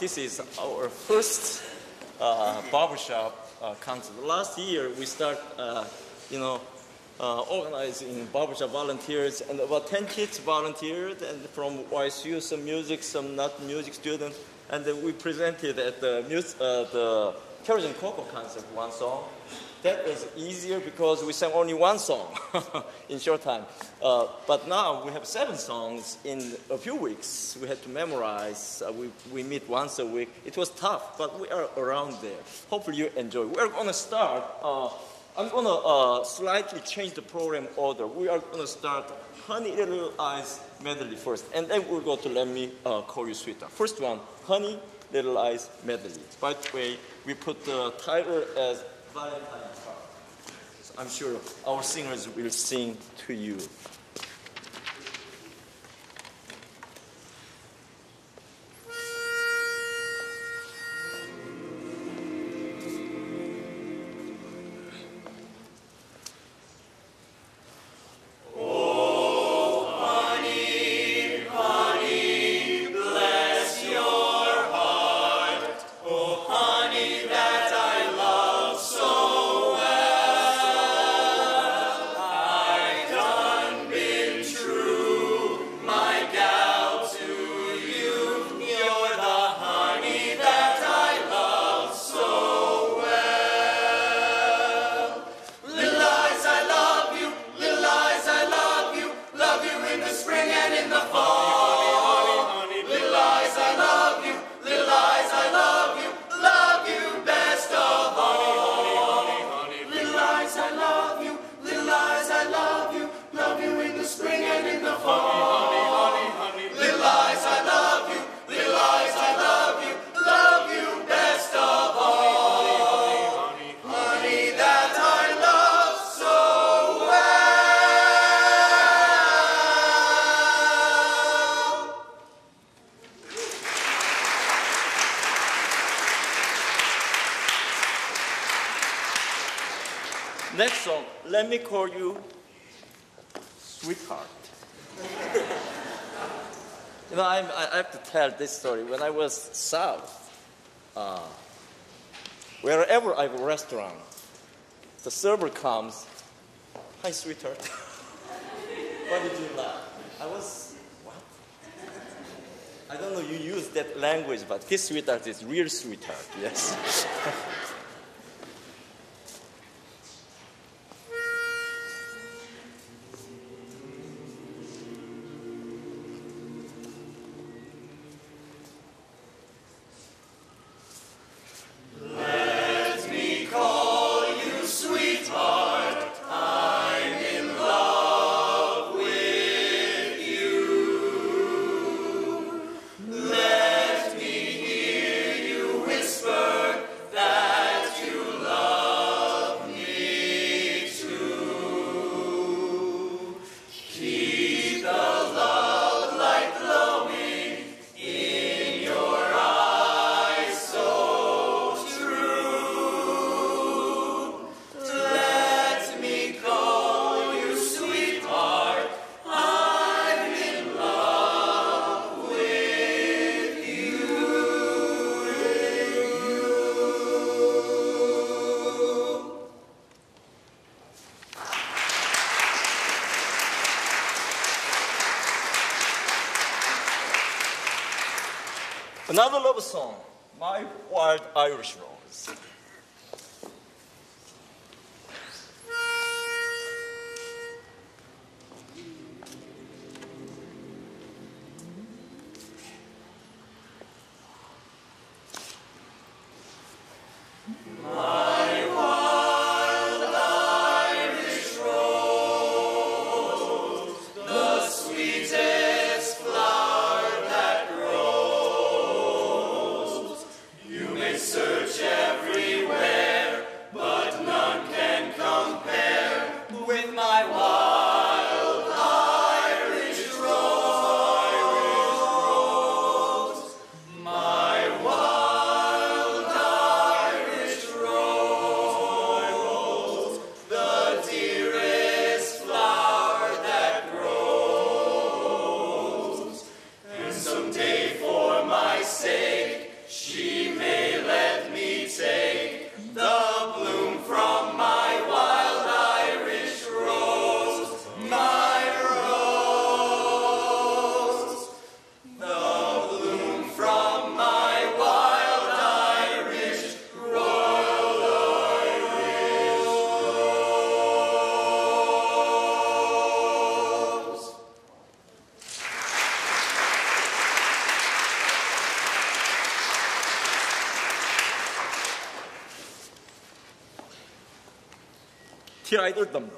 this is our first uh, barbershop uh, concert. Last year we start, uh, you know, uh, organizing barbershop volunteers, and about 10 kids volunteered, and from YSU, some music, some not music students, and we presented at the, mus- uh, the Coco concert one song. That was easier because we sang only one song in short time. Uh, but now we have seven songs in a few weeks. We had to memorize. Uh, we, we meet once a week. It was tough, but we are around there. Hopefully you enjoy. We're going to start. Uh, I'm going to uh, slightly change the program order. We are going to start Honey Little 'Lize medley first, and then we'll go to Let Me uh, Call You Sweeter. First one, Honey Little 'Lize medley. By the way, we put the title as Valentine I'm sure our singers will sing to you. Next song, Let Me Call You Sweetheart. you know, I'm, I have to tell this story. When I was south, uh, wherever I go restaurant, the server comes, hi sweetheart. Why did you laugh? I was, what? I don't know, you use that language, but this sweetheart is real sweetheart, yes. Another love song, My Wild Irish Hier either them.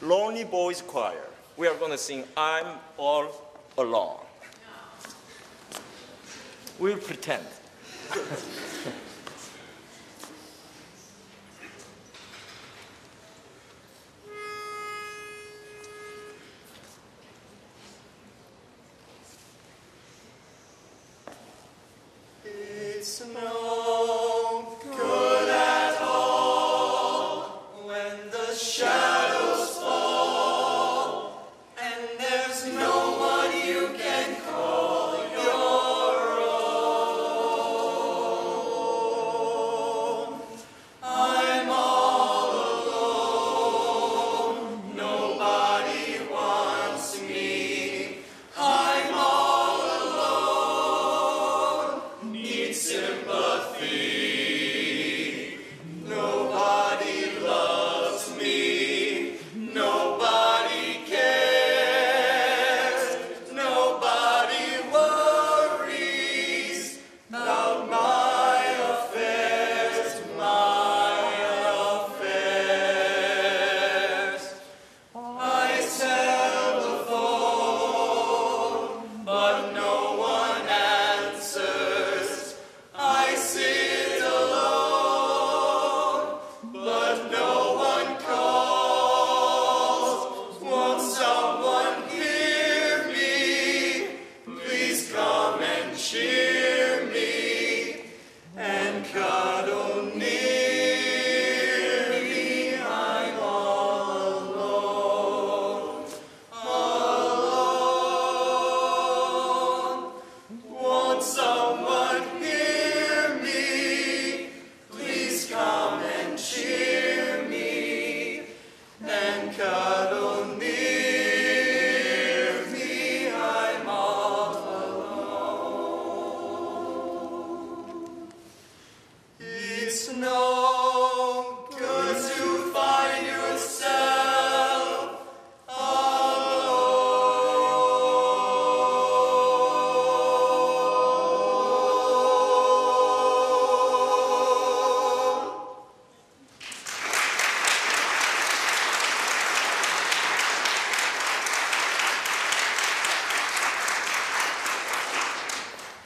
Lonely Boys Choir. We are going to sing I'm All Alone. We'll pretend.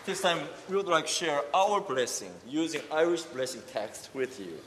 This time, we would like to share our blessing using Irish blessing text with you.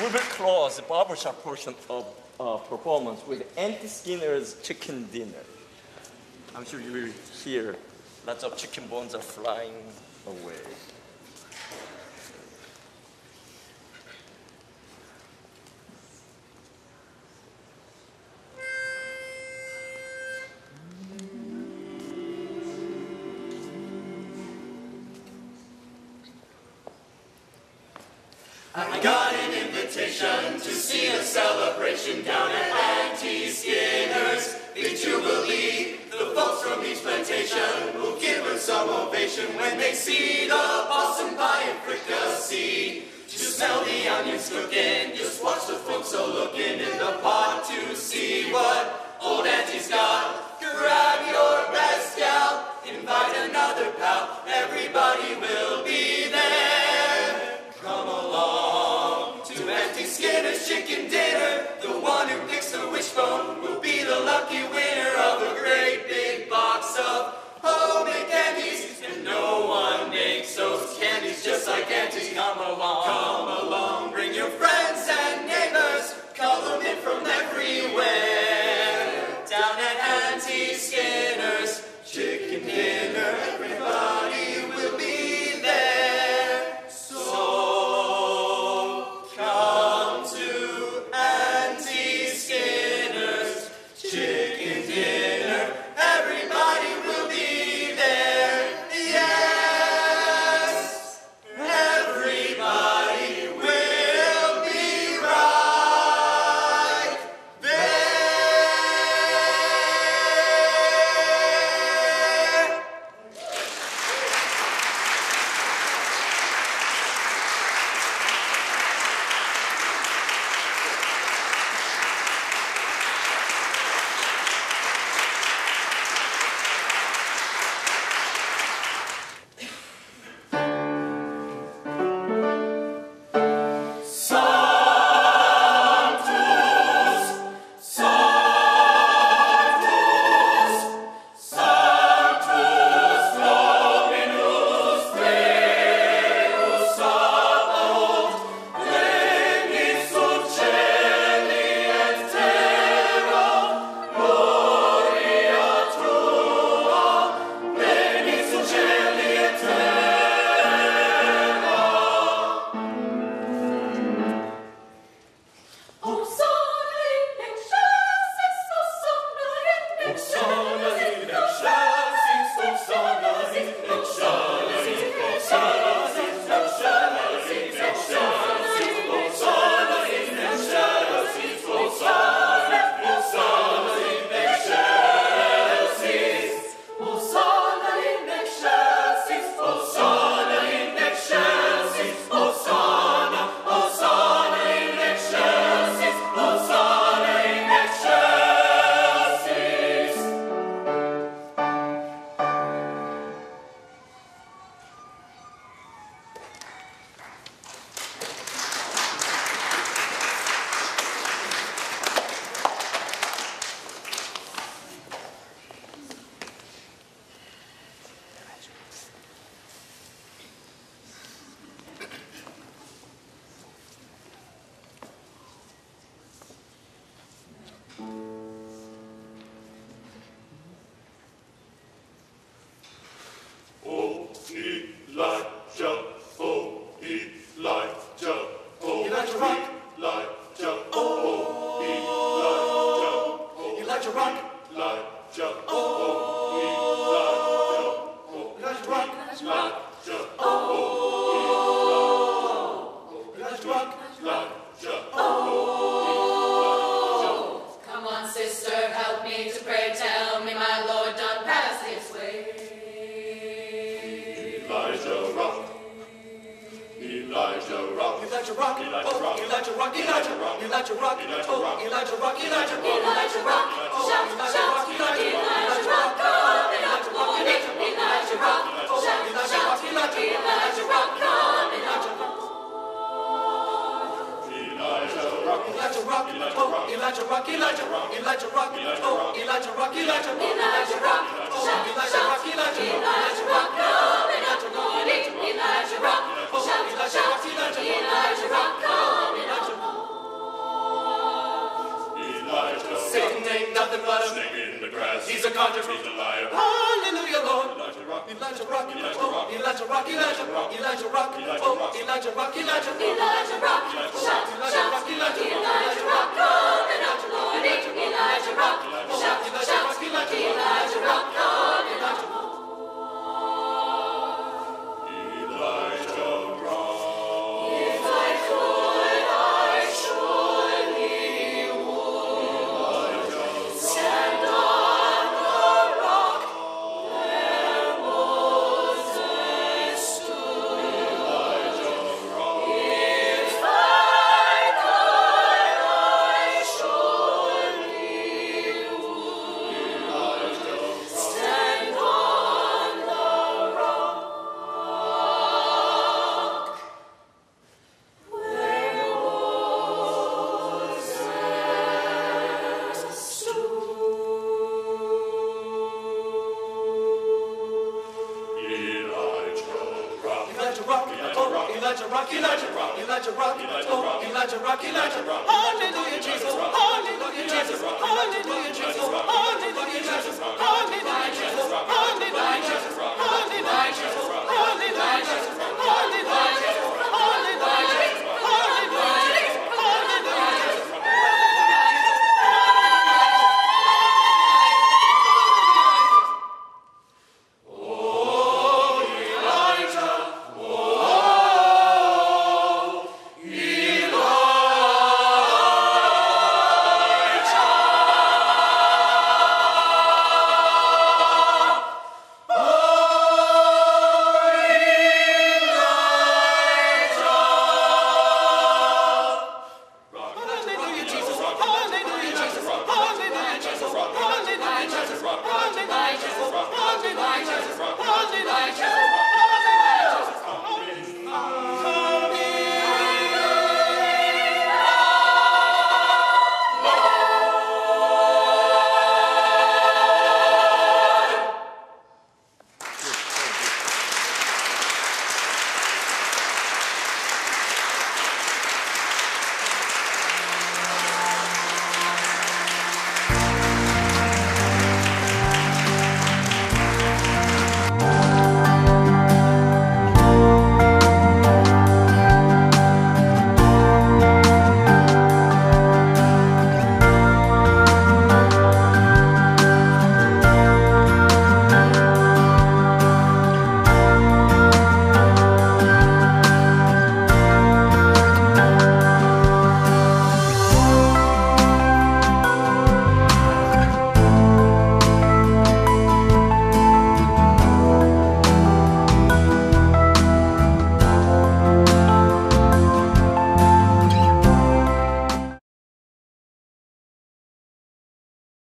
Will close the barbershop portion of uh, performance with Auntie Skinner's chicken dinner. I'm sure you will hear lots of chicken bones are flying away. Ovation when they see the Boston pie and fricassee. To smell the onions cooking, just watch the folks a looking in the pot to see what old Auntie's got. Grab your best gal, invite another pal, everybody will be there. Come along to Auntie Skinner's chicken dinner. The one who picks the wishbone will be the lucky winner of a great big box those candies just like Auntie's. Come along, come along, rock, Elijah Rock, Elijah oh, Rock. Elijah Rock, Elijah Rock, Elijah Rock, Elijah oh, Rock. Elijah Rock, Elijah Rock, Elijah Rock, shout, shout, Elijah Rock, coming up the morning. Elijah Rock, shout, shout, Elijah Rock, coming up the morning. Elijah rock, Elijah Rock, oh, Elijah Rock, Elijah Rock, Elijah Rock, oh, Elijah Rock, Elijah Rock, Elijah Rock, oh, shout, Elijah shout, Rock, Elijah Rock, Elijah Rock, coming up the morning. Elijah Rock, shout, shout, Elijah Rock, Elijah, Elijah, rock, Elijah, rock, Elijah, rock, Elijah, rock, Elijah Rock. Elijah Rock. Elijah Rock. Elijah Rock. Elijah Rock. Elijah Rock. Elijah Rock. Elijah Rock. Elijah Rock. Elijah Rock. Elijah Rock. Elijah Rock. Elijah Rock. Elijah Rock.